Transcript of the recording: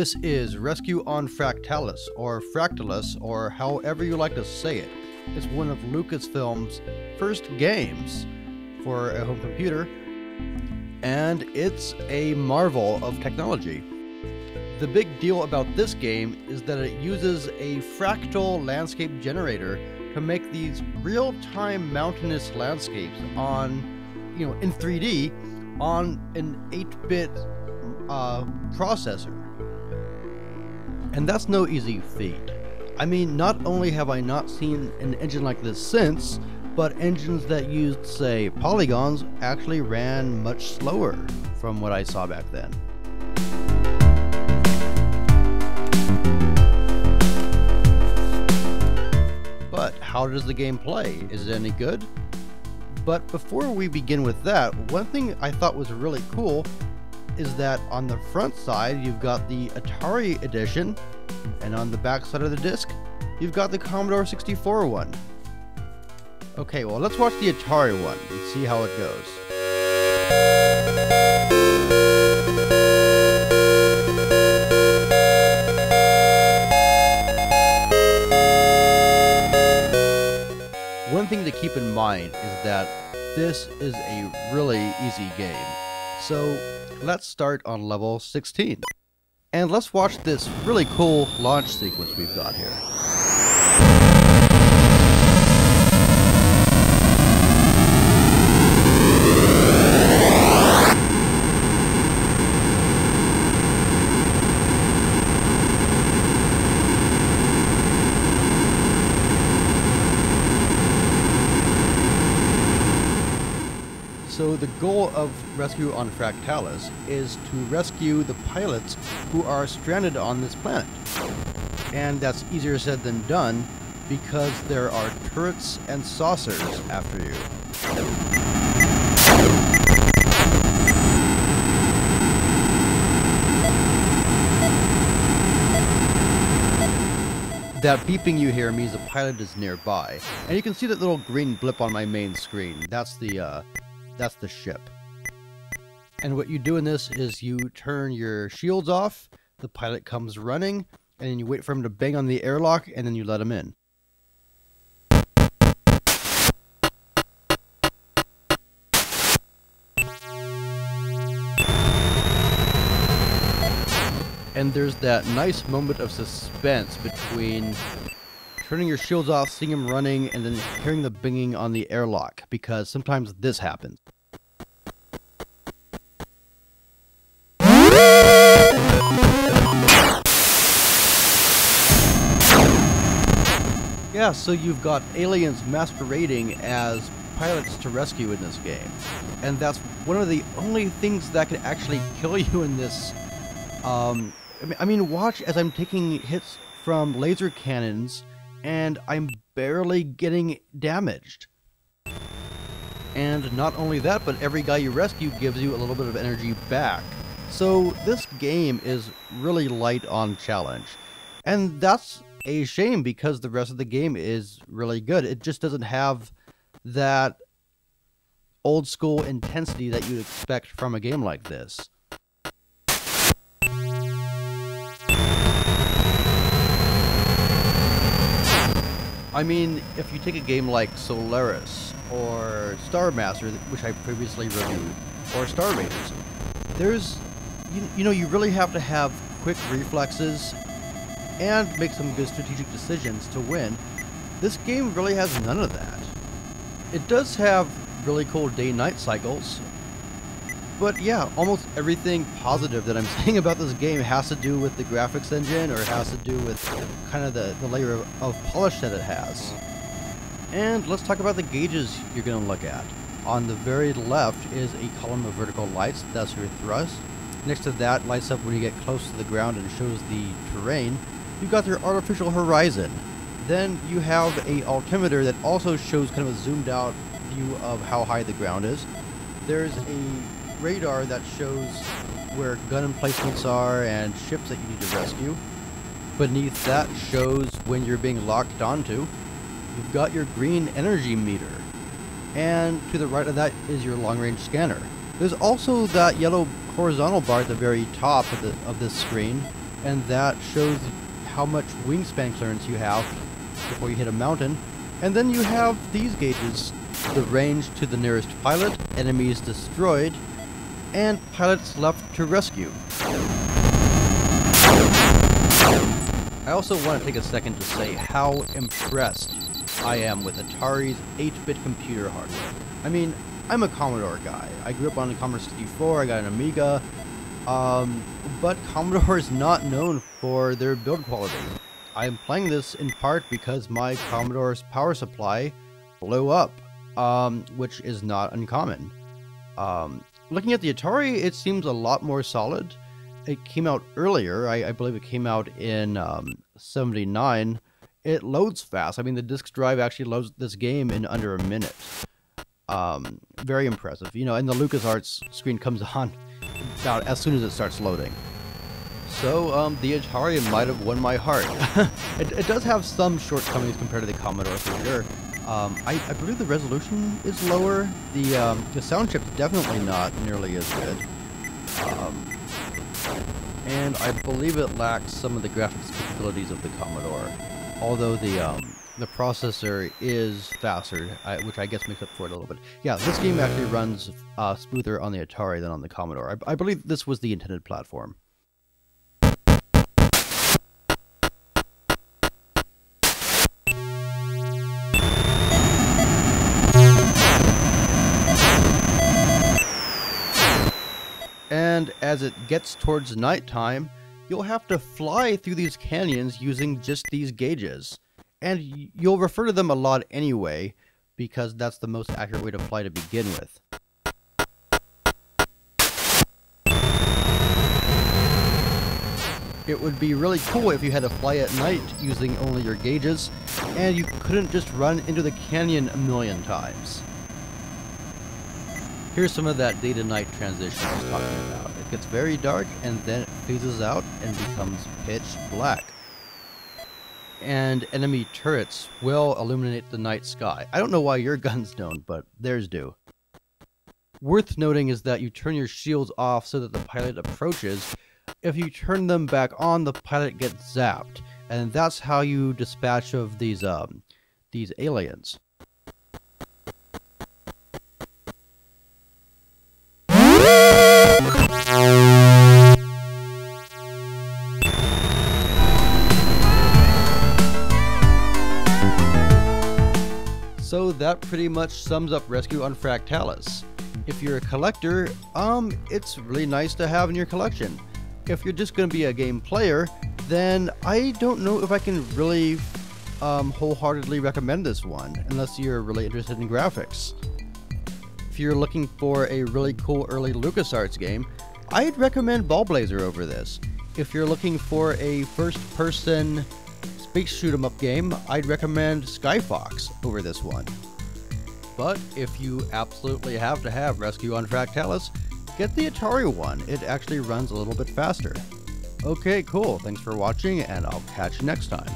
This is Rescue on Fractalis, or Fractalus, or however you like to say it. It's one of Lucasfilm's first games for a home computer, and it's a marvel of technology. The big deal about this game is that it uses a fractal landscape generator to make these real-time mountainous landscapes on, you know, in 3D on an 8-bit uh, processor. And that's no easy feat. I mean, not only have I not seen an engine like this since, but engines that used, say, polygons actually ran much slower from what I saw back then. But how does the game play? Is it any good? But before we begin with that, one thing I thought was really cool is that on the front side, you've got the Atari edition, and on the back side of the disc, you've got the Commodore 64 one. Okay, well, let's watch the Atari one and see how it goes. One thing to keep in mind is that this is a really easy game. So let's start on level 16. And let's watch this really cool launch sequence we've got here. Goal of Rescue on Fractalis is to rescue the pilots who are stranded on this planet. And that's easier said than done because there are turrets and saucers after you. That beeping you hear means a pilot is nearby. And you can see that little green blip on my main screen. That's the uh, that's the ship. And what you do in this is you turn your shields off, the pilot comes running, and you wait for him to bang on the airlock, and then you let him in. And there's that nice moment of suspense between turning your shields off, seeing him running, and then hearing the binging on the airlock, because sometimes this happens. Yeah, so you've got aliens masquerading as pilots to rescue in this game. And that's one of the only things that can actually kill you in this. Um, I mean, watch as I'm taking hits from laser cannons and I'm barely getting damaged. And not only that, but every guy you rescue gives you a little bit of energy back. So this game is really light on challenge. And that's a shame because the rest of the game is really good. It just doesn't have that old school intensity that you'd expect from a game like this. I mean, if you take a game like Solaris or Starmaster, which I previously reviewed, or Star Raiders, there's, you, you know, you really have to have quick reflexes and make some good strategic decisions to win. This game really has none of that. It does have really cool day-night cycles, but yeah, almost everything positive that I'm saying about this game has to do with the graphics engine or has to do with kind of the, the layer of, of polish that it has. And let's talk about the gauges you're going to look at. On the very left is a column of vertical lights, that's your thrust. Next to that lights up when you get close to the ground and shows the terrain. You've got your artificial horizon. Then you have a altimeter that also shows kind of a zoomed out view of how high the ground is. There's a radar that shows where gun emplacements are and ships that you need to rescue. Beneath that shows when you're being locked onto. You've got your green energy meter. And to the right of that is your long range scanner. There's also that yellow horizontal bar at the very top of, the, of this screen and that shows how much wingspan clearance you have before you hit a mountain. And then you have these gauges, the range to the nearest pilot, enemies destroyed, and pilots left to rescue. I also want to take a second to say how impressed I am with Atari's 8-bit computer hardware. I mean, I'm a Commodore guy. I grew up on the Commodore 64, I got an Amiga, um, but Commodore is not known for their build quality. I am playing this in part because my Commodore's power supply blew up, um, which is not uncommon. Um, looking at the Atari, it seems a lot more solid. It came out earlier. I, I believe it came out in um, 79. It loads fast. I mean, the disk drive actually loads this game in under a minute. Um, very impressive. You know, and the LucasArts screen comes on about as soon as it starts loading. So, um, the Atari might have won my heart. it, it, does have some shortcomings compared to the Commodore for sure. Um, I, I, believe the resolution is lower. The, um, the sound chip's definitely not nearly as good. Um, and I believe it lacks some of the graphics capabilities of the Commodore. Although the, um, the processor is faster, I, which I guess makes up for it a little bit. Yeah, this game actually runs uh, smoother on the Atari than on the Commodore. I, I believe this was the intended platform. As it gets towards nighttime, you'll have to fly through these canyons using just these gauges. And you'll refer to them a lot anyway, because that's the most accurate way to fly to begin with. It would be really cool if you had to fly at night using only your gauges, and you couldn't just run into the canyon a million times. Here's some of that day to night transition I was talking about. It gets very dark and then it phases out and becomes pitch black. And enemy turrets will illuminate the night sky. I don't know why your guns don't, but theirs do. Worth noting is that you turn your shields off so that the pilot approaches. If you turn them back on, the pilot gets zapped. And that's how you dispatch of these um these aliens. So that pretty much sums up Rescue on Fractalis. If you're a collector, um, it's really nice to have in your collection. If you're just going to be a game player, then I don't know if I can really um, wholeheartedly recommend this one, unless you're really interested in graphics. If you're looking for a really cool early LucasArts game, I'd recommend Ballblazer over this. If you're looking for a first-person space shoot 'em up game, I'd recommend Skyfox over this one. But if you absolutely have to have Rescue on Fractalis, get the Atari one. It actually runs a little bit faster. Okay, cool. Thanks for watching, and I'll catch you next time.